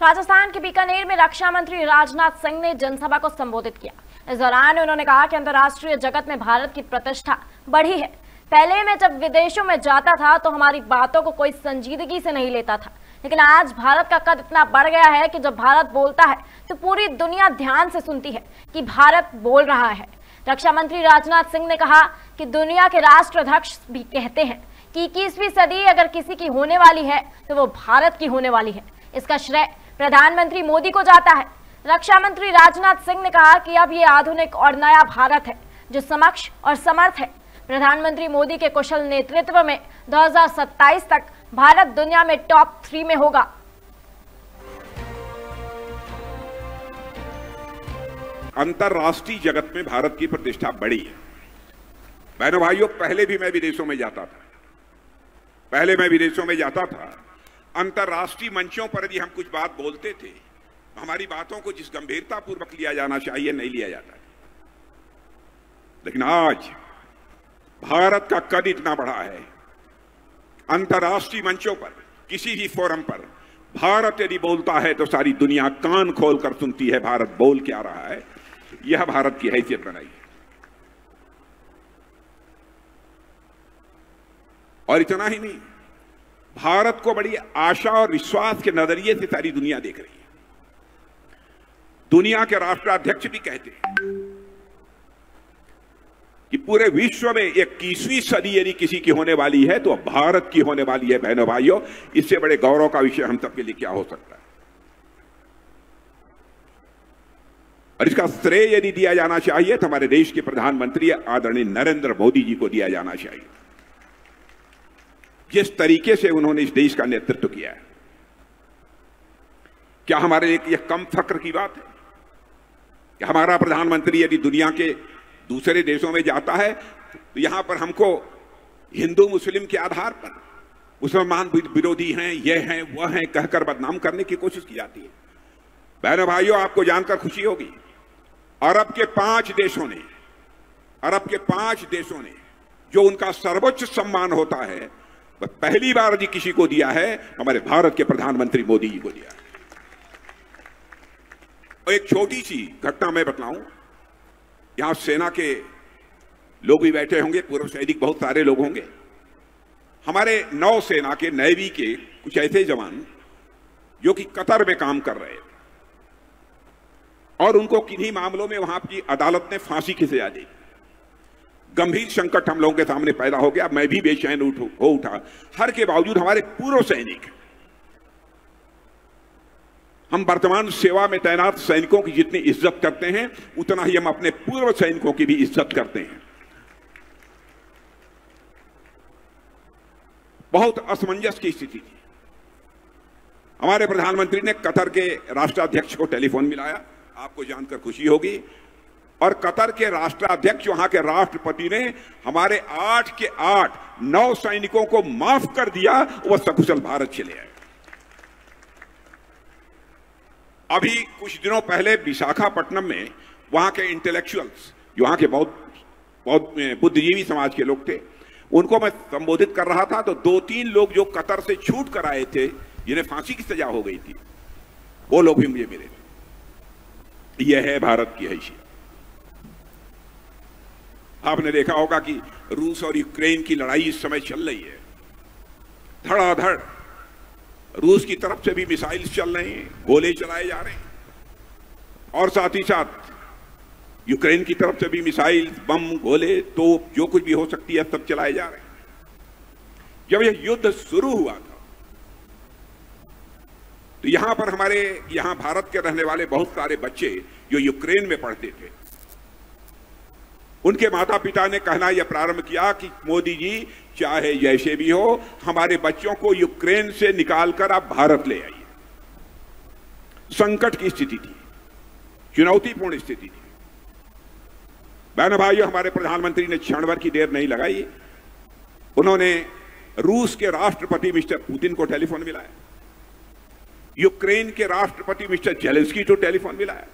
राजस्थान के बीकानेर में रक्षा मंत्री राजनाथ सिंह ने जनसभा को संबोधित किया। इस दौरान उन्होंने कहा कि अंतर्राष्ट्रीय जगत में भारत की प्रतिष्ठा बढ़ी है। पहले मैं जब विदेशों में जाता था तो हमारी बातों को कोई संजीदगी से नहीं लेता था। लेकिन आज भारत का कद इतना बढ़ गया है कि जब भारत बोलता है तो पूरी दुनिया ध्यान से सुनती है कि भारत बोल रहा है। रक्षा मंत्री राजनाथ सिंह ने कहा कि दुनिया के राष्ट्राध्यक्ष भी कहते हैं कि इक्कीसवीं सदी अगर किसी की होने वाली है तो वो भारत की होने वाली है। इसका श्रेय प्रधानमंत्री मोदी को जाता है। रक्षा मंत्री राजनाथ सिंह ने कहा कि अब ये आधुनिक और नया भारत है, जो समक्ष और समर्थ है। प्रधानमंत्री मोदी के कुशल नेतृत्व में 2027 तक भारत दुनिया में टॉप थ्री में होगा। अंतरराष्ट्रीय जगत में भारत की प्रतिष्ठा बढ़ी है। बहनों, भाइयों, पहले भी मैं विदेशों में जाता था। पहले मैं विदेशों में जाता था अंतरराष्ट्रीय मंचों पर यदि हम कुछ बात बोलते थे। हमारी बातों को जिस गंभीरता पूर्वक लिया जाना चाहिए, नहीं लिया जाता लेकिन आज भारत का कद इतना बड़ा है। अंतर्राष्ट्रीय मंचों पर, किसी भी फोरम पर, भारत यदि बोलता है तो सारी दुनिया कान खोलकर सुनती है, भारत बोल क्या रहा है। यह भारत की हैसियत बनाई। है और इतना ही नहीं भारत को बड़ी आशा और विश्वास के नज़रिए से सारी दुनिया देख रही है। दुनिया के राष्ट्राध्यक्ष भी कहते हैं कि पूरे विश्व में इक्कीसवीं सदी यदि किसी की होने वाली है तो भारत की होने वाली है, बहनों भाइयों। इससे बड़े गौरव का विषय हम सबके लिए क्या हो सकता है? और इसका श्रेय यदि दिया जाना चाहिए तो हमारे देश के प्रधानमंत्री आदरणीय नरेंद्र मोदी जी को दिया जाना चाहिए। जिस तरीके से उन्होंने इस देश का नेतृत्व किया है? क्या हमारे लिए यह कम फक्र की बात है? कि हमारा प्रधानमंत्री यदि दुनिया के दूसरे देशों में जाता है तो यहाँ पर हमको हिंदू, मुस्लिम के आधार पर मुसलमान विरोधी हैं, ये हैं वह हैं, कहकर बदनाम करने की कोशिश की जाती है। बहनों भाइयों, आपको जानकर खुशी होगी, अरब के पाँच देशों ने, अरब के पाँच देशों ने जो उनका सर्वोच्च सम्मान होता है पहली बार यदि किसी को दिया है, हमारे भारत के प्रधानमंत्री मोदी जी को दिया और एक छोटी सी घटना मैं बतलाऊं यहाँ सेना के लोग भी बैठे होंगे, पूर्व सैनिक बहुत सारे लोग होंगे। हमारे नौसेना के, नेवी के कुछ ऐसे जवान, जो कि कतर में काम कर रहे थे और उनको किन्हीं मामलों में वहाँ की अदालत ने फांसी की सजा दी। गंभीर संकट हम लोगों के सामने पैदा हो गया। मैं भी बेचैन हो उठा। हर के बावजूद हमारे पूर्व सैनिक। हम वर्तमान सेवा में तैनात सैनिकों की जितनी इज़्ज़त करते हैं, उतना ही हम अपने पूर्व सैनिकों की भी इज़्ज़त करते हैं। बहुत असमंजस की स्थिति थी। हमारे प्रधानमंत्री ने कतर के राष्ट्राध्यक्ष को टेलीफोन मिलाया। आपको जानकर खुशी होगी। और कतर के राष्ट्राध्यक्ष, वहाँ के राष्ट्रपति ने हमारे आठ के आठ नौ सैनिकों को माफ़ कर दिया वह सकुशल भारत चले आए। अभी कुछ दिनों पहले विशाखापट्टनम में वहाँ के इंटेलेक्चुअल्स जो वहाँ के बहुत बहुत बुद्धिजीवी समाज के लोग थे, उनको मैं संबोधित कर रहा था तो दो तीन लोग जो कतर से छूट कर आए थे, जिन्हें फांसी की सजा हो गई थी, वो लोग भी मुझे मिले यह है भारत की हैसियत। आपने देखा होगा कि रूस और यूक्रेन की लड़ाई इस समय चल रही है। धड़ाधड़। रूस की तरफ़ से भी मिसाइल चल रहे हैं, गोले चलाए जा रहे हैं। और साथ ही साथ, यूक्रेन की तरफ़ से भी मिसाइल बम, गोले, तोप, जो कुछ भी हो सकती है, सब चलाए जा रहे हैं। जब यह युद्ध शुरू हुआ था तो यहाँ पर हमारे, यहाँ भारत के रहने वाले बहुत सारे बच्चे जो यूक्रेन में पढ़ते थे उनके माता पिता ने कहना यह प्रारंभ किया कि मोदी जी, चाहे जैसे भी हो, हमारे बच्चों को यूक्रेन से निकालकर आप भारत ले आइए। संकट की स्थिति थी। चुनौतीपूर्ण स्थिति थी। बहन भाइयों, हमारे प्रधानमंत्री ने क्षण भर की देर नहीं लगाई। उन्होंने रूस के राष्ट्रपति मिस्टर पुतिन को टेलीफोन मिलाया। यूक्रेन के राष्ट्रपति मिस्टर जेलेंस्की को टेलीफोन मिलाया।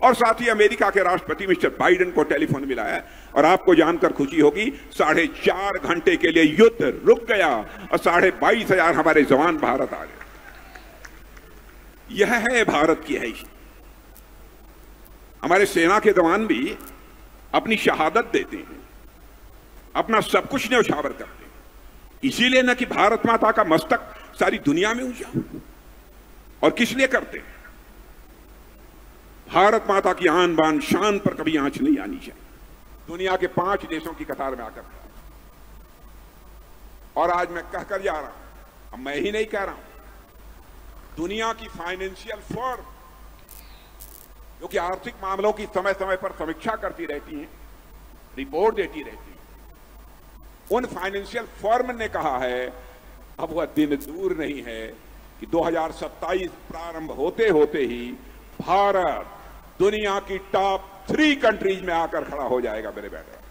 और साथ ही अमेरिका के राष्ट्रपति मिस्टर बाइडेन को टेलीफोन मिलाया और आपको जानकर खुशी होगी, साढ़े चार घंटे के लिए युद्ध रुक गया और साढ़े बाईस हज़ार हमारे जवान भारत आ गए। यह है भारत की है हमारे सेना के जवान भी अपनी शहादत देते हैं, अपना सब कुछ न्यौछावर करते हैं। इसीलिए न कि भारत माता का मस्तक सारी दुनिया में ऊँचा और किस लिए करते हैं? भारत माता की आन बान शान पर कभी आँच नहीं आनी चाहिए। दुनिया के पाँच देशों की कतार में आकर। और आज मैं कहकर जा रहा हूँ, अब मैं ही नहीं कह रहा हूँ, दुनिया की फाइनेंशियल फर्म जो कि आर्थिक मामलों की समय समय पर समीक्षा करती रहती हैं रिपोर्ट देती रहती हैं, उन फाइनेंशियल फर्म ने कहा है, अब वह दिन दूर नहीं है कि 2027 प्रारंभ होते होते ही भारत दुनिया की टॉप थ्री कंट्रीज़ में आकर खड़ा हो जाएगा मेरे बेटे।